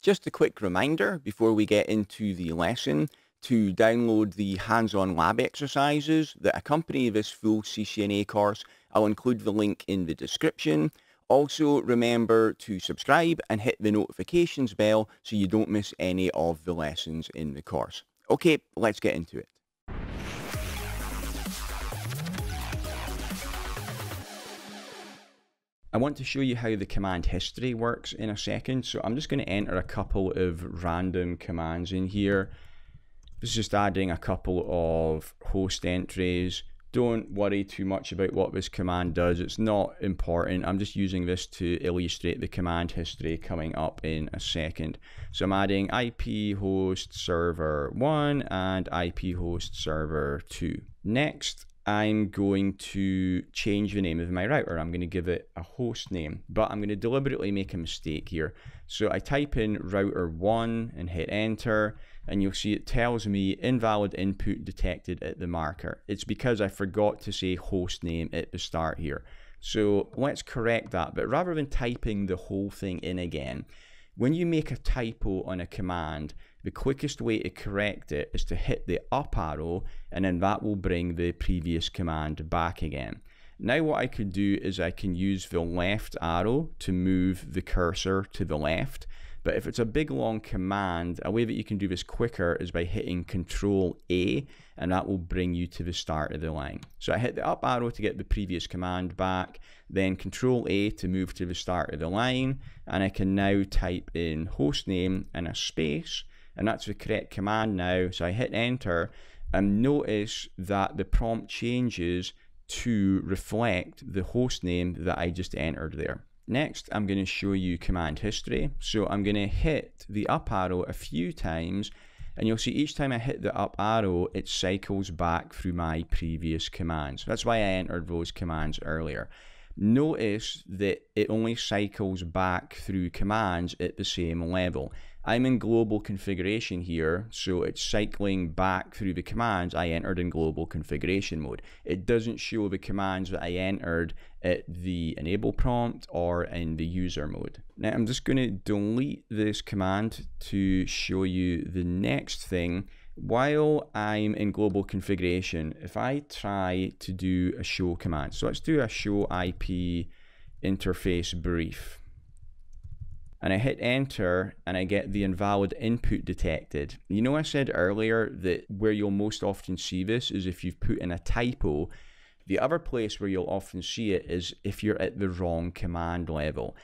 Just a quick reminder before we get into the lesson to download the hands-on lab exercises that accompany this full CCNA course. I'll include the link in the description. Also, remember to subscribe and hit the notifications bell so you don't miss any of the lessons in the course. Okay, let's get into it. I want to show you how the command history works in a second. So I'm just going to enter a couple of random commands in here. This is just adding a couple of host entries. Don't worry too much about what this command does. It's not important. I'm just using this to illustrate the command history coming up in a second. So I'm adding IP host server 1 and IP host server 2. Next, I'm going to change the name of my router. I'm going to give it a host name, but I'm going to deliberately make a mistake here. So I type in router 1 and hit enter, and you'll see it tells me invalid input detected at the marker. It's because I forgot to say host name at the start here. So let's correct that, but rather than typing the whole thing in again, when you make a typo on a command, the quickest way to correct it is to hit the up arrow and then that will bring the previous command back again. Now what I could do is I can use the left arrow to move the cursor to the left but if it's a big long command, a way that you can do this quicker is by hitting Control A, and that will bring you to the start of the line. So I hit the up arrow to get the previous command back, then Control A to move to the start of the line, and I can now type in hostname and a space, and that's the correct command now. So I hit enter, and notice that the prompt changes to reflect the host name that I just entered there. Next, I'm going to show you command history. So I'm going to hit the up arrow a few times and you'll see each time I hit the up arrow, it cycles back through my previous commands. That's why I entered those commands earlier. Notice that it only cycles back through commands at the same level. I'm in global configuration here, so it's cycling back through the commands I entered in global configuration mode. It doesn't show the commands that I entered at the enable prompt or in the user mode. Now I'm just going to delete this command to show you the next thing. While I'm in global configuration, if I try to do a show command, so let's do a show IP interface brief and I hit enter and I get the invalid input detected. You know I said earlier that where you'll most often see this is if you've put in a typo. The other place where you'll often see it is if you're at the wrong command level.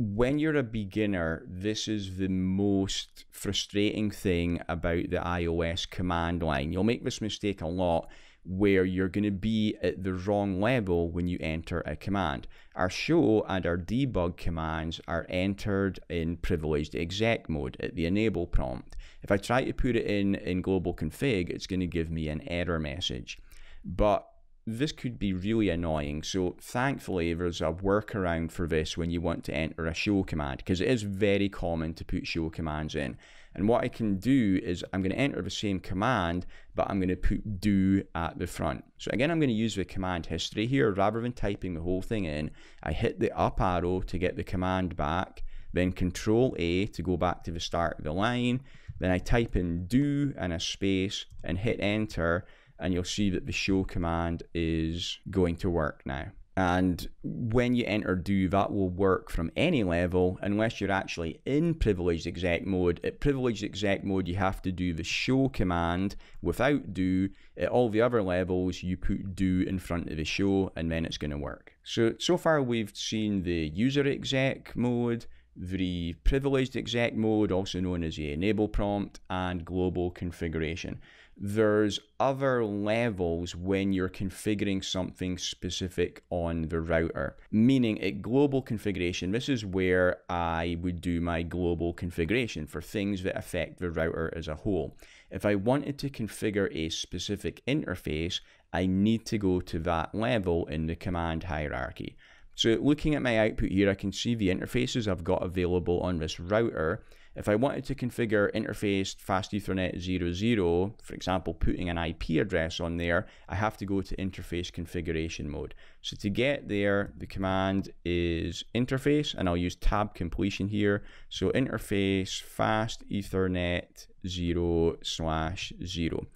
When you're a beginner, this is the most frustrating thing about the IOS command line. You'll make this mistake a lot where you're going to be at the wrong level when you enter a command. Our show and our debug commands are entered in privileged exec mode at the enable prompt. If I try to put it in in global config, it's going to give me an error message. But this could be really annoying. So thankfully, there's a workaround for this when you want to enter a show command because it is very common to put show commands in. And what I can do is I'm going to enter the same command, but I'm going to put do at the front. So again, I'm going to use the command history here rather than typing the whole thing in. I hit the up arrow to get the command back, then control A to go back to the start of the line. Then I type in do and a space and hit enter and you'll see that the show command is going to work now. And when you enter do, that will work from any level unless you're actually in privileged exec mode. At privileged exec mode, you have to do the show command without do. At all the other levels, you put do in front of the show and then it's going to work. So, so far we've seen the user exec mode, the privileged exec mode, also known as the enable prompt, and global configuration. There's other levels when you're configuring something specific on the router. Meaning at global configuration, this is where I would do my global configuration for things that affect the router as a whole. If I wanted to configure a specific interface, I need to go to that level in the command hierarchy. So looking at my output here, I can see the interfaces I've got available on this router. If I wanted to configure interface fast ethernet 00, for example, putting an IP address on there, I have to go to interface configuration mode. So to get there, the command is interface, and I'll use tab completion here. So interface fast ethernet 0 slash 0.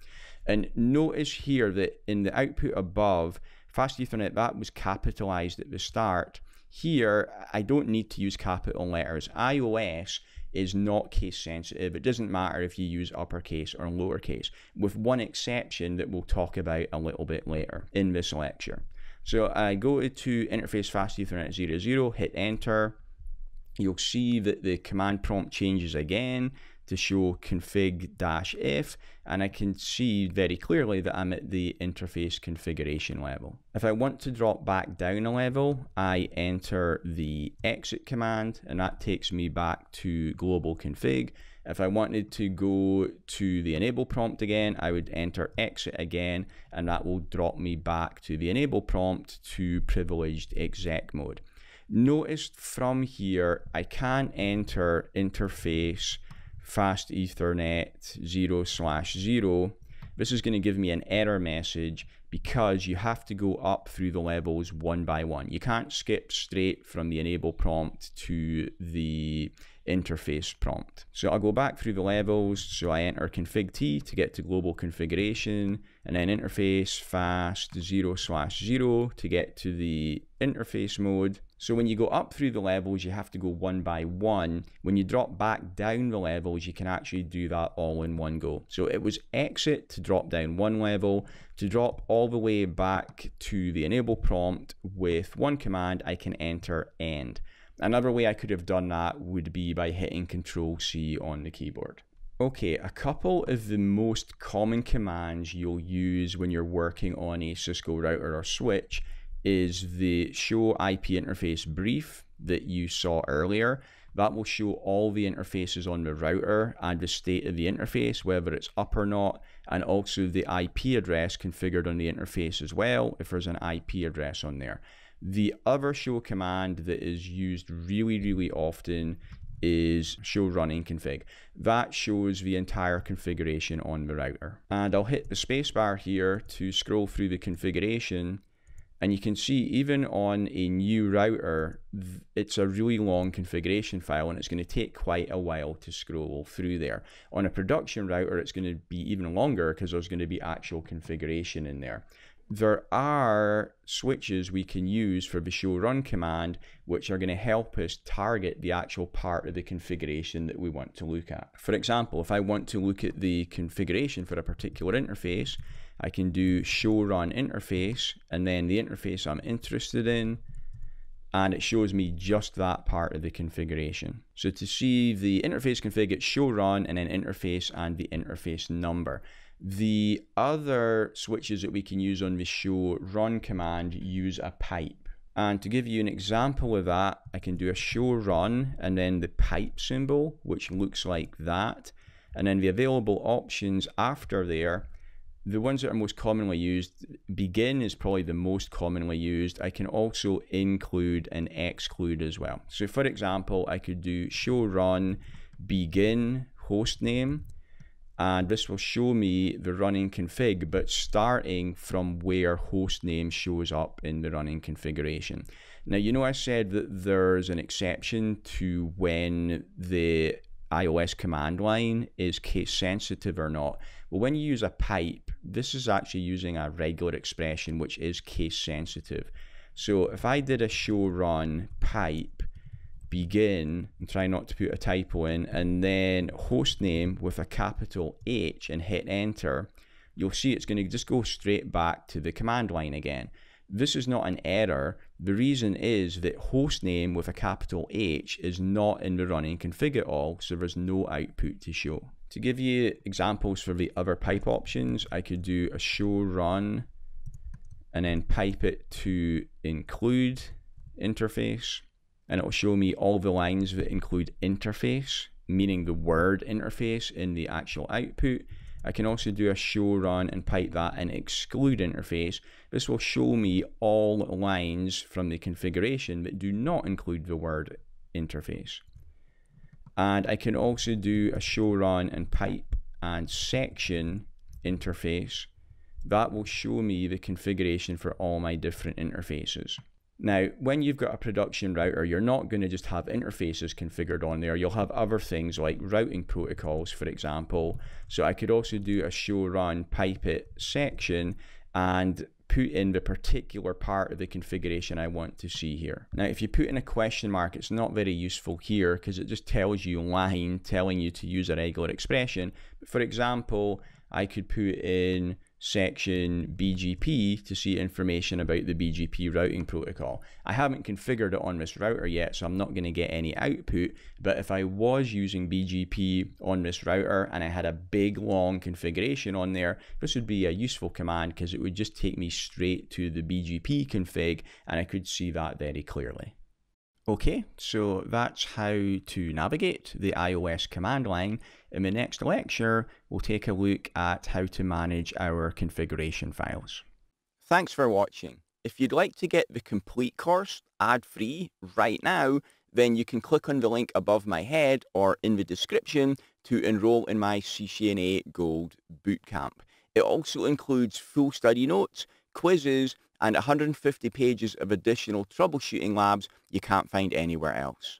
And notice here that in the output above, Fast Ethernet, that was capitalized at the start. Here, I don't need to use capital letters. IOS is not case sensitive. It doesn't matter if you use uppercase or lowercase, with one exception that we'll talk about a little bit later in this lecture. So I go to interface fast ethernet 00, hit enter. You'll see that the command prompt changes again to show config-if and I can see very clearly that I'm at the interface configuration level. If I want to drop back down a level, I enter the exit command and that takes me back to global config. If I wanted to go to the enable prompt again, I would enter exit again and that will drop me back to the enable prompt to privileged exec mode. Notice from here, I can enter interface fast ethernet 0 slash 0 this is going to give me an error message because you have to go up through the levels one by one. You can't skip straight from the enable prompt to the interface prompt. So I'll go back through the levels. So I enter config T to get to global configuration and then interface fast 0 slash 0 to get to the interface mode. So when you go up through the levels, you have to go one by one. When you drop back down the levels, you can actually do that all in one go. So it was exit to drop down one level, to drop all the way back to the enable prompt with one command, I can enter end. Another way I could have done that would be by hitting Control C on the keyboard. Okay, a couple of the most common commands you'll use when you're working on a Cisco router or switch is the show IP interface brief that you saw earlier. That will show all the interfaces on the router and the state of the interface, whether it's up or not, and also the IP address configured on the interface as well, if there's an IP address on there. The other show command that is used really, really often is show running config. That shows the entire configuration on the router. And I'll hit the spacebar here to scroll through the configuration and you can see even on a new router, it's a really long configuration file and it's going to take quite a while to scroll through there. On a production router, it's going to be even longer because there's going to be actual configuration in there. There are switches we can use for the show run command, which are going to help us target the actual part of the configuration that we want to look at. For example, if I want to look at the configuration for a particular interface, I can do show run interface and then the interface I'm interested in and it shows me just that part of the configuration. So to see the interface config, it's show run and then interface and the interface number. The other switches that we can use on the show run command use a pipe. And to give you an example of that, I can do a show run and then the pipe symbol, which looks like that. And then the available options after there the ones that are most commonly used, begin is probably the most commonly used. I can also include and exclude as well. So for example, I could do show run begin host name and this will show me the running config but starting from where host name shows up in the running configuration. Now you know I said that there's an exception to when the IOS command line is case sensitive or not. Well, when you use a pipe, this is actually using a regular expression which is case sensitive. So if I did a show run pipe begin and try not to put a typo in and then hostname with a capital H and hit enter, you'll see it's going to just go straight back to the command line again. This is not an error. The reason is that hostname with a capital H is not in the running config at all, so there's no output to show. To give you examples for the other pipe options, I could do a show run and then pipe it to include interface and it will show me all the lines that include interface, meaning the word interface in the actual output. I can also do a show run and pipe that in exclude interface. This will show me all lines from the configuration that do not include the word interface. And I can also do a show run and pipe and section interface. That will show me the configuration for all my different interfaces. Now, when you've got a production router, you're not going to just have interfaces configured on there. You'll have other things like routing protocols, for example. So I could also do a show run pipe it section and put in the particular part of the configuration I want to see here. Now, if you put in a question mark, it's not very useful here because it just tells you line telling you to use a regular expression. But for example, I could put in section BGP to see information about the BGP routing protocol. I haven't configured it on this router yet, so I'm not going to get any output. But if I was using BGP on this router and I had a big long configuration on there, this would be a useful command because it would just take me straight to the BGP config and I could see that very clearly. Okay, so that's how to navigate the IOS command line. In the next lecture, we'll take a look at how to manage our configuration files. Thanks for watching. If you'd like to get the complete course ad-free right now, then you can click on the link above my head or in the description to enroll in my CCNA Gold Bootcamp. It also includes full study notes, quizzes, and 150 pages of additional troubleshooting labs you can't find anywhere else.